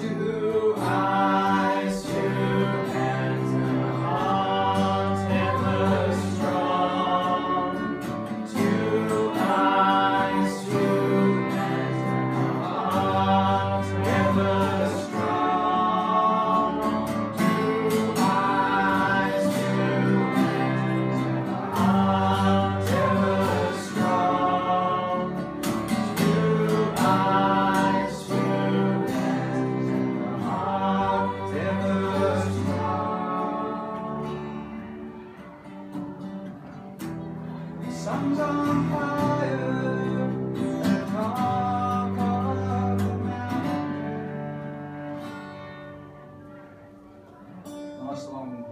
to Muslim